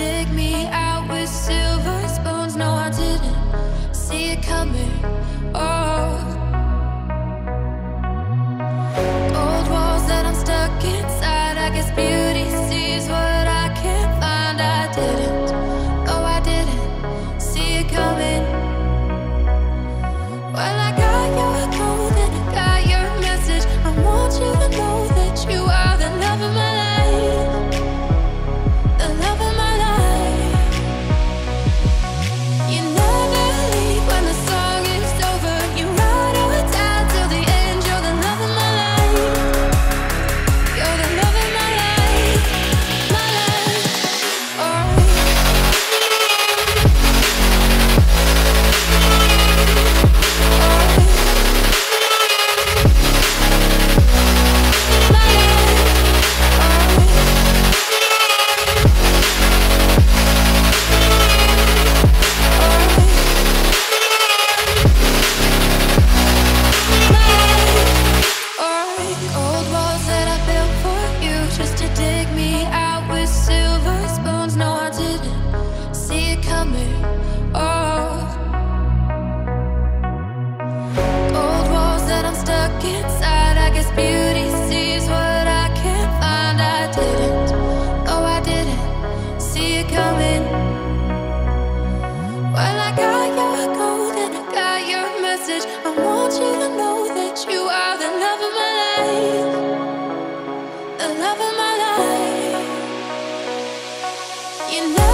dig me out with silver spoons. No, I didn't see it coming. Oh, old walls that I'm stuck inside. I guess beauty sees what. love of my life. You know.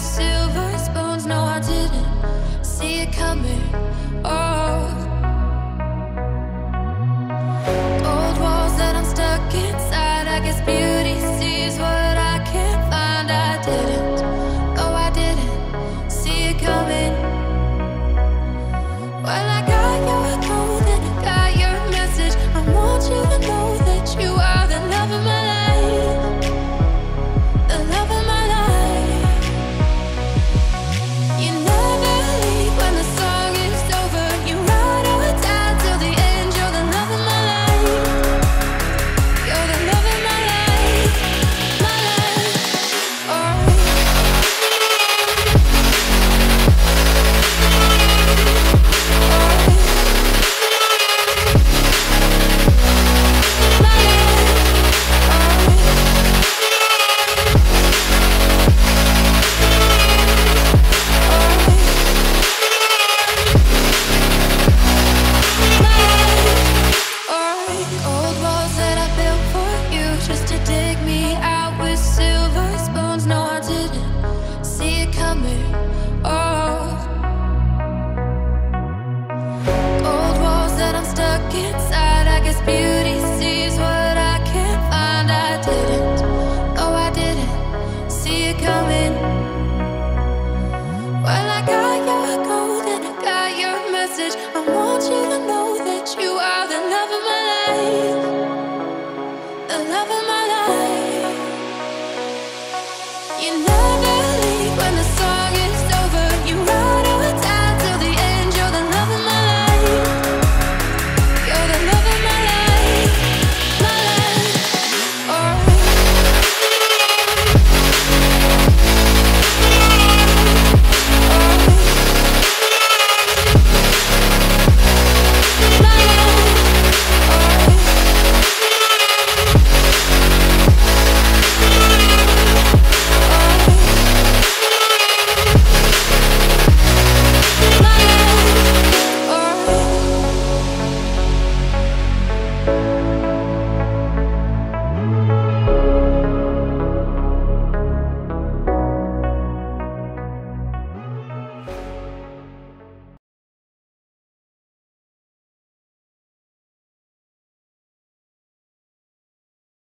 silver spoons. No, I didn't see it coming. get sad, I guess beauty.